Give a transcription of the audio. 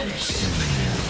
Finish him.